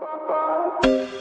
Bye.